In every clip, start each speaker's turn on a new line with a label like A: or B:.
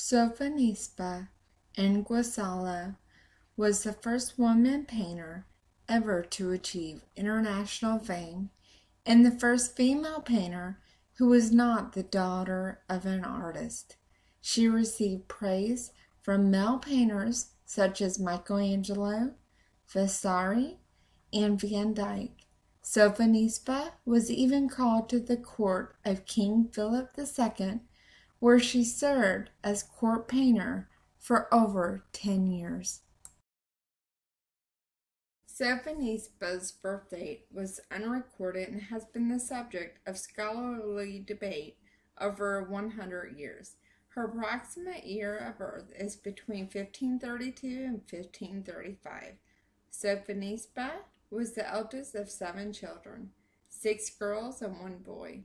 A: Sofonisba Anguissola was the first woman painter ever to achieve international fame and the first female painter who was not the daughter of an artist. She received praise from male painters such as Michelangelo, Vasari, and Van Dyck. Sofonisba was even called to the court of King Philip II where she served as court painter for over 10 years. Sofonisba's birth date was unrecorded and has been the subject of scholarly debate over 100 years. Her approximate year of birth is between 1532 and 1535. Sofonisba was the eldest of seven children, six girls and one boy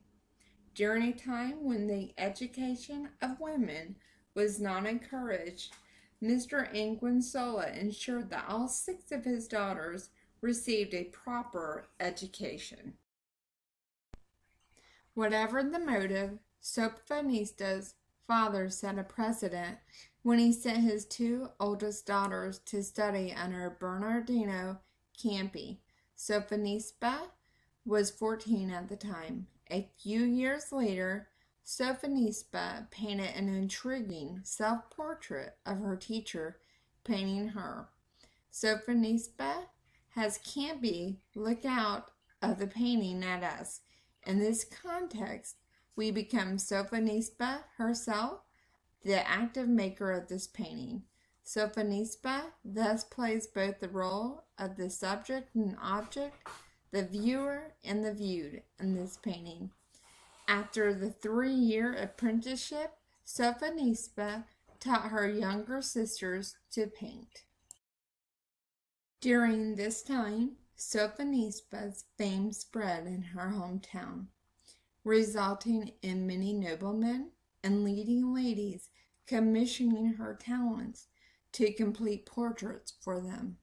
A: during a time when the education of women was not encouraged, Mr. Anguissola ensured that all six of his daughters received a proper education. Whatever the motive, Sofonisba's father set a precedent when he sent his two oldest daughters to study under Bernardino Campi. Sofonisba was 14 at the time. A few years later, Sofonisba painted an intriguing self-portrait of her teacher painting her. Sofonisba has Campi look out of the painting at us. In this context, we become Sofonisba herself, the active maker of this painting. Sofonisba thus plays both the role of the subject and object the viewer and the viewed in this painting. After the three-year apprenticeship, Sofonisba taught her younger sisters to paint. During this time, Sofonisba's fame spread in her hometown, resulting in many noblemen and leading ladies commissioning her talents to complete portraits for them.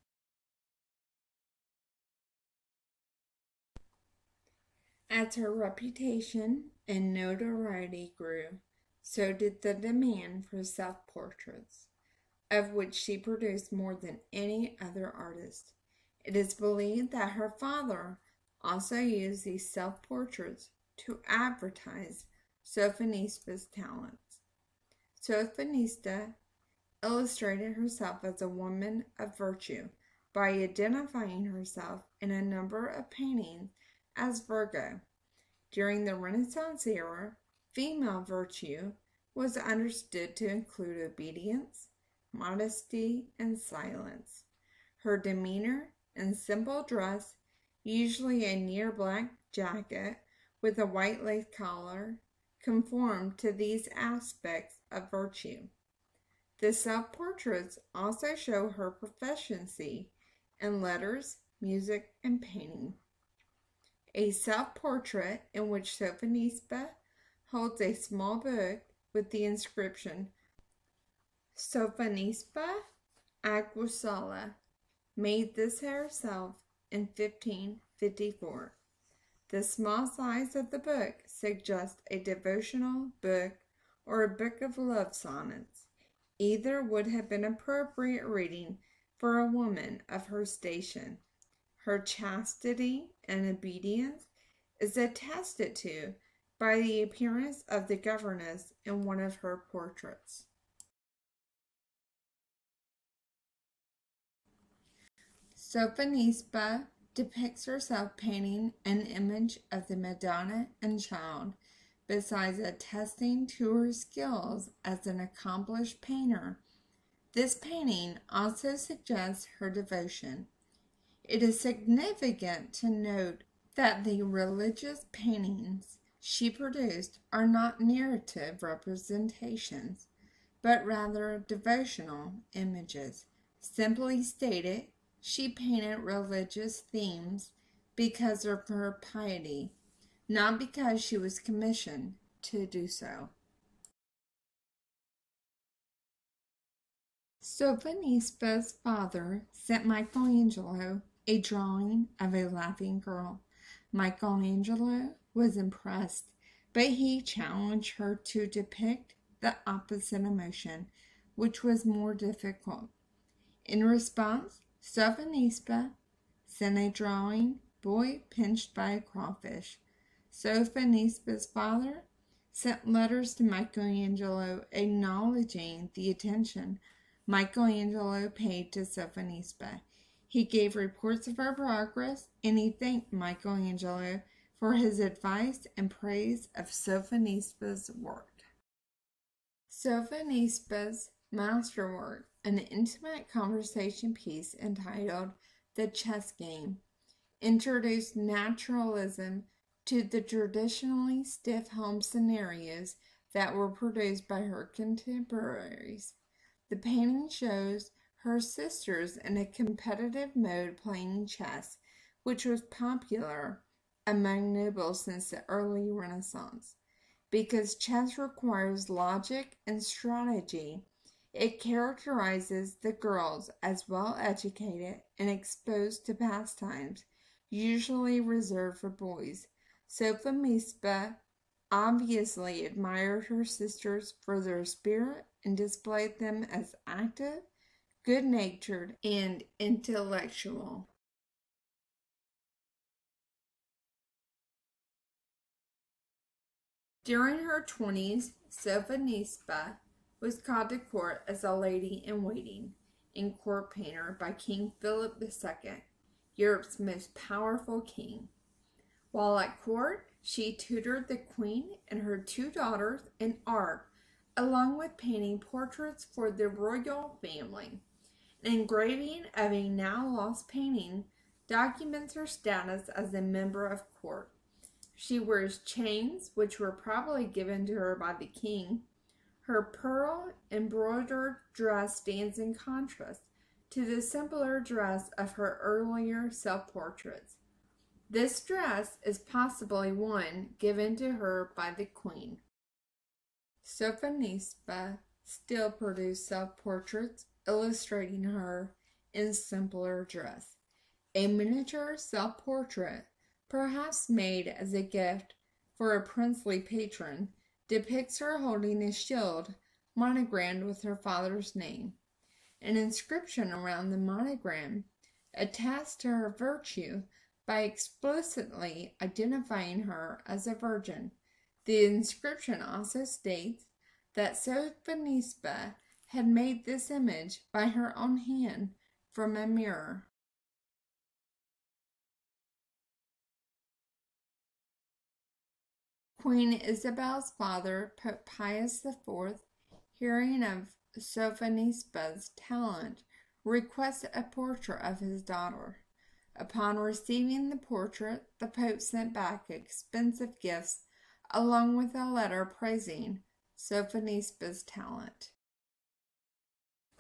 A: As her reputation and notoriety grew, so did the demand for self portraits, of which she produced more than any other artist. It is believed that her father also used these self portraits to advertise Sofonisba's talents. Sofonisba illustrated herself as a woman of virtue by identifying herself in a number of paintings as Virgo. During the Renaissance era, female virtue was understood to include obedience, modesty, and silence. Her demeanor and simple dress, usually a near black jacket with a white lace collar, conformed to these aspects of virtue. The self portraits also show her proficiency in letters, music, and painting a self-portrait in which Sofonisba holds a small book with the inscription Sofonisba Anguissola made this herself in 1554. The small size of the book suggests a devotional book or a book of love sonnets. Either would have been appropriate reading for a woman of her station. Her chastity and obedience is attested to by the appearance of the governess in one of her portraits. Sofonisba depicts herself painting an image of the Madonna and Child, besides attesting to her skills as an accomplished painter. This painting also suggests her devotion it is significant to note that the religious paintings she produced are not narrative representations, but rather devotional images. Simply stated, she painted religious themes because of her piety, not because she was commissioned to do so. Sofonisba's father sent Michelangelo a drawing of a laughing girl. Michelangelo was impressed, but he challenged her to depict the opposite emotion, which was more difficult. In response, Sofonisba sent a drawing boy pinched by a crawfish. Sofonisba's father sent letters to Michelangelo acknowledging the attention Michelangelo paid to Sofonisba. He gave reports of her progress and he thanked Michelangelo for his advice and praise of Sofonisba's work. Sofonisba's masterwork, an intimate conversation piece entitled The Chess Game, introduced naturalism to the traditionally stiff home scenarios that were produced by her contemporaries. The painting shows her sisters in a competitive mode playing chess, which was popular among nobles since the early Renaissance. Because chess requires logic and strategy, it characterizes the girls as well educated and exposed to pastimes usually reserved for boys. Sofonisba obviously admired her sisters for their spirit and displayed them as active, good natured, and intellectual. During her twenties, Sofonisba was called to court as a lady in waiting and court painter by King Philip II, Europe's most powerful king. While at court, she tutored the queen and her two daughters in art, along with painting portraits for the royal family. Engraving of a now lost painting documents her status as a member of court. She wears chains, which were probably given to her by the king. Her pearl embroidered dress stands in contrast to the simpler dress of her earlier self portraits. This dress is possibly one given to her by the queen. Sofonisba still produced self portraits illustrating her in simpler dress. A miniature self portrait perhaps made as a gift for a princely patron, depicts her holding a shield monogrammed with her father's name. An inscription around the monogram attests to her virtue by explicitly identifying her as a virgin. The inscription also states that Sofonisba had made this image by her own hand from a mirror. Queen Isabel's father, Pope Pius IV, hearing of Sofonisba's talent, requested a portrait of his daughter. Upon receiving the portrait, the Pope sent back expensive gifts along with a letter praising Sofonisba's talent.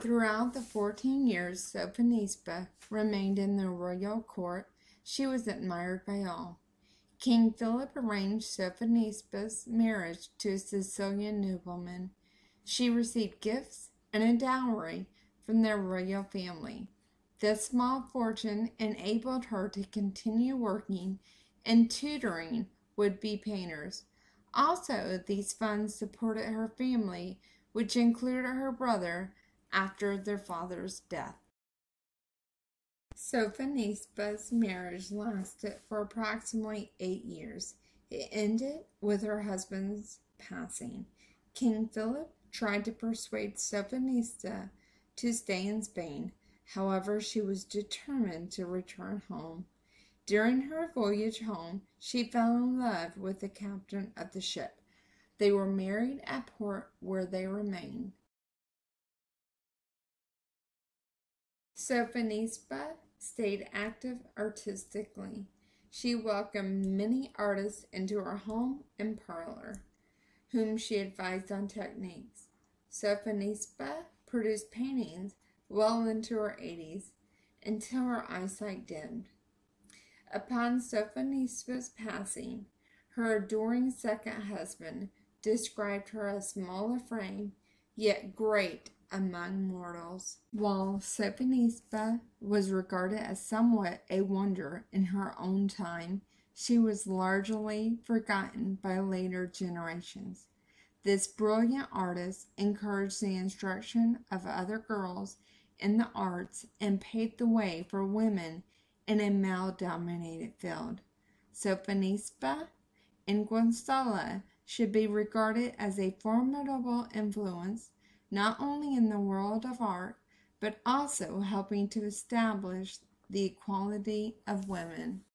A: Throughout the fourteen years Sofonisba remained in the royal court, she was admired by all. King Philip arranged Sofonisba's marriage to a Sicilian nobleman. She received gifts and a dowry from their royal family. This small fortune enabled her to continue working and tutoring would-be painters. Also, these funds supported her family, which included her brother after their father's death. Sofonisba's marriage lasted for approximately eight years. It ended with her husband's passing. King Philip tried to persuade Sofonisba to stay in Spain. However, she was determined to return home. During her voyage home, she fell in love with the captain of the ship. They were married at port where they remained. Sofonisba stayed active artistically. She welcomed many artists into her home and parlor, whom she advised on techniques. Sofonisba produced paintings well into her 80s until her eyesight dimmed. Upon Sofonisba's passing, her adoring second husband described her as small of frame, yet great among mortals. While Sofonisba was regarded as somewhat a wonder in her own time, she was largely forgotten by later generations. This brilliant artist encouraged the instruction of other girls in the arts and paved the way for women in a male dominated field. So Phanespa and Gonzala should be regarded as a formidable influence not only in the world of art but also helping to establish the equality of women.